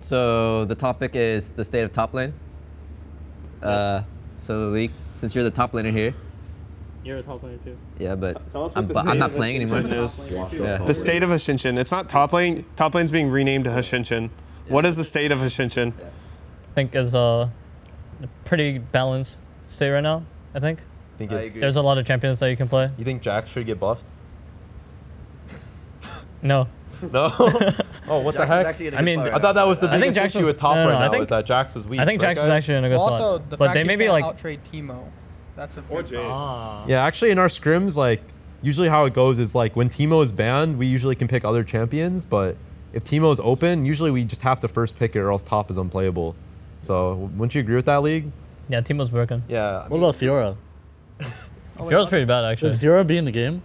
So the topic is the state of top lane. Uh, so League, since you're the top laner here, You're a top laner too. yeah, but Tell us what I'm, but I'm not playing anymore. Is. Yeah. The state of Hashinshin. It's not top lane. Top lane's being renamed to Hashinshin. What is the state of Hashinshin? I think is uh, a pretty balanced state right now. I think Think I agree. there's a lot of champions that you can play. you think Jax should get buffed? No, No. oh, what Jax the heck? actually in a I good mean, I thought that was the I think biggest Jax issue was- with top no, no, right I now think- is that Jax was weak. I think right, Jax is actually in a good Well, spot. also, the but fact they you maybe can't like outtrade Teemo. That's a Or big Jace. ah. Yeah, actually, in our scrims, like usually how it goes is like when Teemo is banned, we usually can pick other champions, but if Teemo is open, usually we just have to first pick it or else top is unplayable. So wouldn't you agree with that, league? yeah, Teemo's broken. Yeah. I What mean- about Fiora? Fiora's pretty bad actually. Should Fiora be in the game?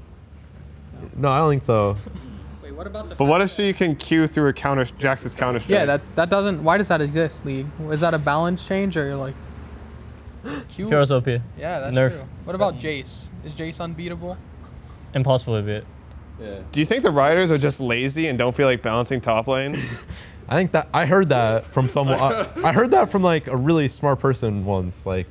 no, I don't think so. Wait, what about the? But what if she can queue through a counter Jax's counter strike? Yeah, that that doesn't. Why does that exist, League? Is that a balance change or you're like? Q? Fiora's OP. Yeah, that's Nerf. true. What about Jace? Is Jace unbeatable? Impossible to beat. Yeah. Do you think the riders are just lazy and don't feel like balancing top lane? I think that I heard that from someone. I, I heard that from like a really smart person once. Like,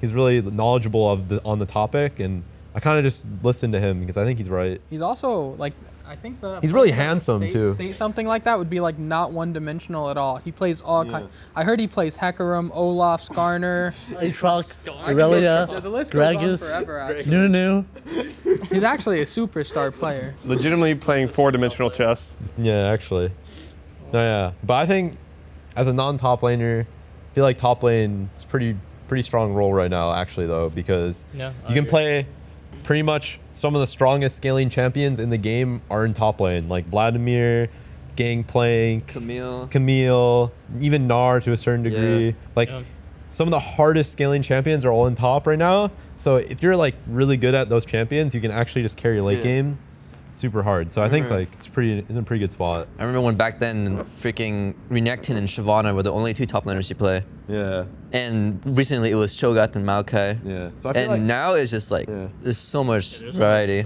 he's really knowledgeable of the on the topic, and I kind of just listened to him because I think he's right. He's also like, I think the. He's really person that would handsome, state- too. State something like that would be like not one-dimensional at all. He plays all kind. I heard he plays Hecarim, Olaf, Skarner. Aatrox, I Irelia, get- the list goes on Gragas, Nunu. He's actually a superstar player. Legitimately playing four-dimensional chess. Yeah, actually. No, yeah, but I think as a non-top laner, I feel like top lane is pretty pretty strong role right now. Actually, though, because Yeah, I you can agree. play pretty much some of the strongest scaling champions in the game are in top lane, like Vladimir, Gangplank, Camille. Camille, even Gnar to a certain Yeah. degree. Like Yeah. some of the hardest scaling champions are all in top right now. So if you're like really good at those champions, you can actually just carry late Yeah. game super hard. So I think Remember- like it's pretty it's in a pretty good spot. I remember when back then, freaking Renekton and Shyvana were the only two top laners you play. Yeah. And recently it was Cho'Gath and Maokai. Yeah. So I And like now it's just like, Yeah. there's so much There's variety.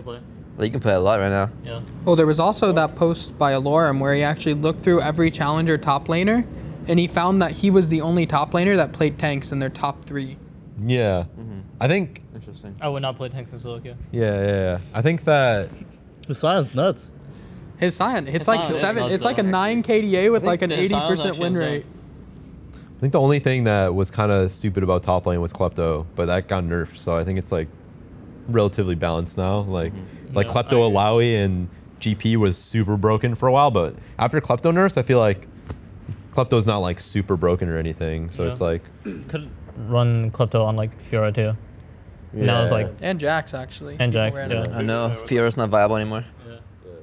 Like, you can play a lot right now. Yeah. Oh, there was also that post by Alorum where he actually looked through every challenger top laner, and he found that he was the only top laner that played tanks in their top three. yeah. Mm-hmm. I think Interesting. I would not play tanks in solo queue. yeah, yeah, yeah. I think that The Sion's nuts. His Sion, it's His like Sion is seven. nuts, It's like a though. nine KDA with like an eighty percent win rate. I think the only thing that was kind of stupid about top lane was Klepto, but that got nerfed. So I think it's like relatively balanced now. Like mm-hmm. like Yeah, Klepto I. Illaoi and GP was super broken for a while, but after Klepto nerfs, I feel like Klepto's not like super broken or anything. So Yeah. it's like Could run Klepto on like Fiora too. Now it's yeah. like And Jax actually. And People Jax, ran yeah. it. I know, Fiora's not viable anymore.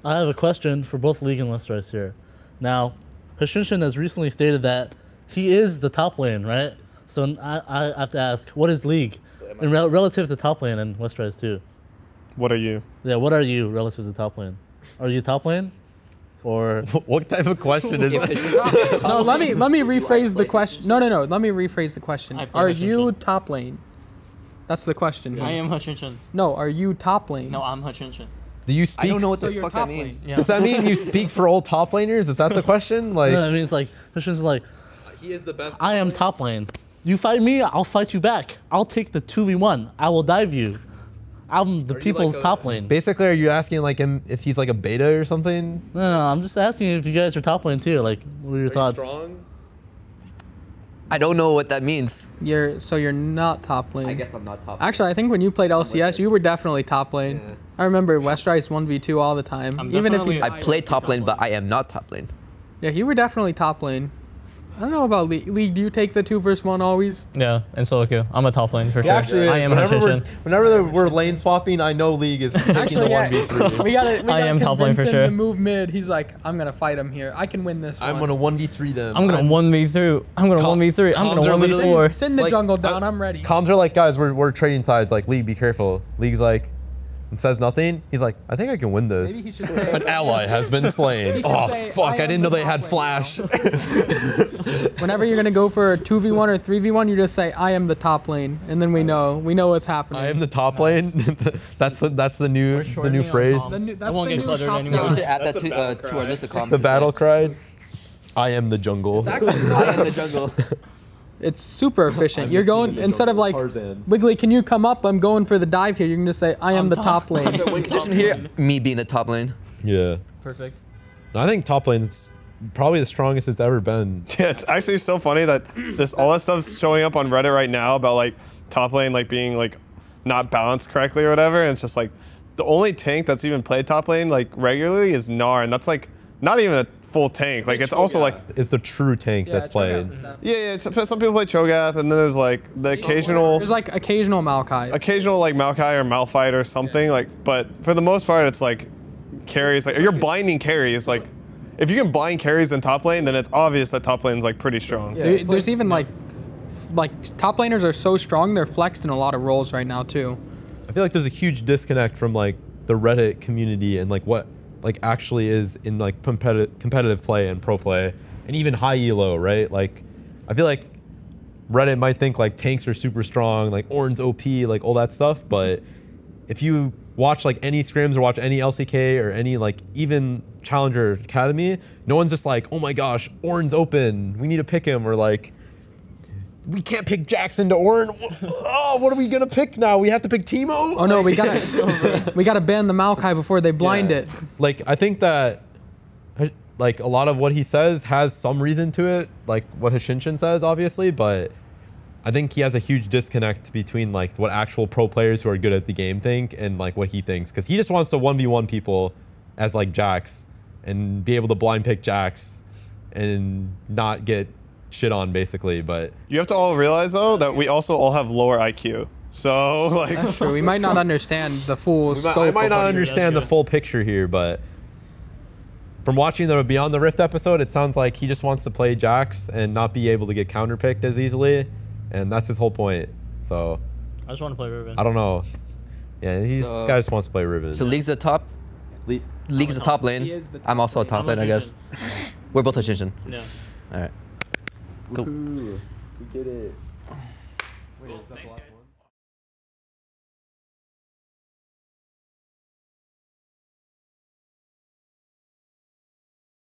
I have a question for both League and Westrice here. Now, Hashinshin has recently stated that he is the top lane, right? So I, I have to ask, what is League in rel- relative to top lane and Westrice too? What are you? Yeah, what are you relative to top lane? Are you top lane, or what type of question is that? No, let me let me rephrase the question. No, no, no. Let me rephrase the question. Are you top lane? That's the question. I am Hashinshin. No, are you top lane? No, I'm Hashinshin. Do you speak? I don't know what So the fuck that means. Yeah. Does that mean you speak for all top laners? Is that the question? Like no, I mean it's like Hashinshin's like, he is the best. I am top lane. You fight me, I'll fight you back. I'll take the two v one. I will dive you. I'm the you people's like a- top lane. Basically, are you asking like him if he's like a beta or something? No, no, I'm just asking if you guys are top lane too. Like, what are your thoughts? I don't know what that means. You're so you're not top lane. I guess I'm not top. Lane. Actually, I think when you played LCS, you were definitely top lane. Yeah. I remember Westrice one v two all the time. I'm Even if you, I play top lane, but I am not top lane. yeah, you were definitely top lane. I don't know about League. League, do you take the two versus one always? Yeah, in solo queue. I'm a top lane for sure. actually, I am whenever we're, whenever we're lane swapping, I know League is taking Actually, the yeah. one v three. We gotta. We gotta am top lane convince for him sure. To move mid, he's like, I'm gonna fight him here. I can win this one. I'm one. gonna one v three them. I'm gonna one v through. I'm gonna Com- one v three. I'm gonna one v literally- four. Send the like, jungle down. uh, I'm ready. Comms are like, guys, we're, we're trading sides. Like, League, be careful. League's like, and says nothing. He's like, I think I can win this. Maybe he should say. An ally has been slain. Oh say, fuck! "I I, didn't know the they had flash. Whenever you're gonna go for a two v one or three v one, you just say, I am the top lane, and then we know. We know what's happening. I am the top lane. that's the that's the new the new phrase. The new- I that's won't the get new cluttered top anymore. down. We should add That's that to, uh, battle to our cry. list of comms. The battle cry. I am the jungle. It's actually not. in the jungle. It's super efficient. You're going instead of like Wiggily, can you come up? I'm going for the dive here. You can just say I am the top lane. so win condition here, me being the top lane. yeah. Perfect. I think top lane's probably the strongest it's ever been. Yeah, it's actually so funny that this all that stuff's showing up on Reddit right now about like top lane like being like not balanced correctly or whatever. And it's just like the only tank that's even played top lane like regularly is Gnar, and that's like not even a full tank. Like it's also like It's the true tank that's played. yeah, yeah. Some, some people play Cho'Gath, and then there's like the occasional There's like occasional Maokai. occasional like Maokai or Malphite or something like. But for the most part, it's like carries like you're blinding carries like. If you can blind carries in top lane, then it's obvious that top lane's like pretty strong. There- there's even like, like top laners are so strong they're flexed in a lot of roles right now too. I feel like there's a huge disconnect from like the Reddit community and like what like actually is in like competitive competitive play and pro play and even high elo, right? Like I feel like Reddit might think like tanks are super strong, like Ornn's OP, like all that stuff, but if you watch like any scrims or watch any LCK or any like even Challenger Academy, no one's just like, oh my gosh, Ornn's open, we need to pick him, or like we can't pick Jackson to Ornn. Oh, what are we gonna pick now? We have to pick Teemo. Oh no, we gotta we gotta ban the Maokai before they blind Yeah. it. like I think that uh, like a lot of what he says has some reason to it, like what Hashinshin says, obviously, but I think he has a huge disconnect between like what actual pro players who are good at the game think and like what he thinks, because he just wants to one v one people as like Jax and be able to blind pick Jax and not get shit on basically, but You have to all realize though that we also all have lower IQ. So like That's true. We might not understand the full I scope. might, I might not understand the full picture here, but from watching the Beyond the Rift episode, it sounds like he just wants to play Jax and not be able to get counterpicked as easily, and that's his whole point. So I just want to play Riven. I don't know. Yeah, he's, So- this guy just wants to play Riven. So League's the top. League's the top He lane. is the I'm top also a top I'm lane, I guess. We're both a Shinshin. Yeah. All right. Cool. we did it.